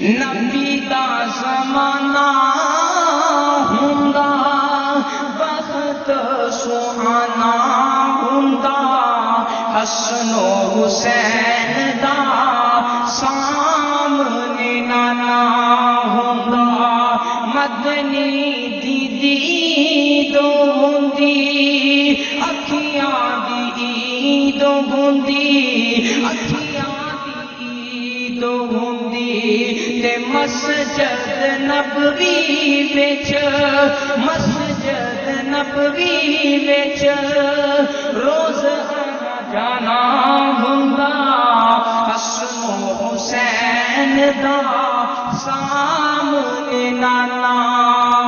نبی دا زمانہ ہوندا، وقت سہانا ہوندا۔ حسن و حسین دا سامنے نانا ہوندا۔ مدنی دیدی دو ہوندی اکھیاں دی عید ہوندی اکھیاں دی عید ہوندی تے مسجد نبوی بچ مسجد نبوی بچ روز آنا جانا ہوندا، حسن و حسین دا سامنے نانا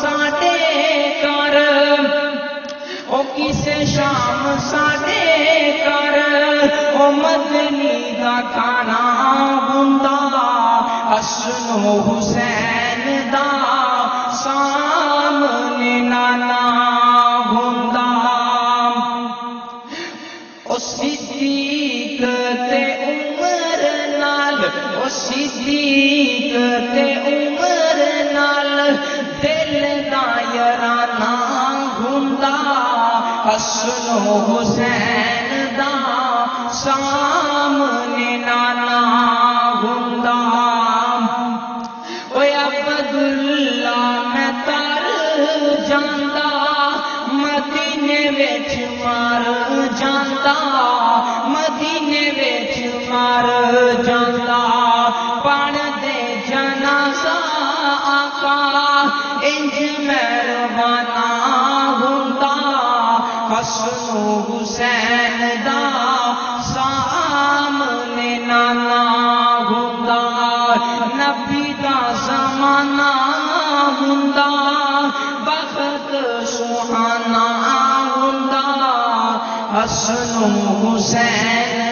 ساڈے کر۔ او کسے شام ساڈے کر۔ او مدنی دا کھانا ہوندا حسن و حسین دا سامنے نانا ہوندا او صدیق تے عمر نال، او صدیق تے حسن حسین دا، سامنے نانا ہوندا اوے عبداللہ، میں تر جاندا، مدینے وچ مار جاندا۔ مدینے وچ مار جاندا۔ پڑھ دے جنازہ آقا، انج مہربانہ حسن حسین دا سامنے نانا ہوندا، نبی دا زمانہ ہوندا، بخت سہانا ہوندا، حسن حسین